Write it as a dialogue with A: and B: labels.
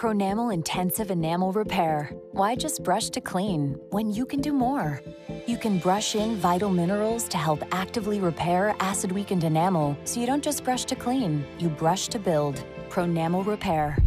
A: Pronamel Intensive Enamel Repair. Why just brush to clean when you can do more? You can brush in vital minerals to help actively repair acid weakened enamel so you don't just brush to clean, you brush to build. Pronamel Repair.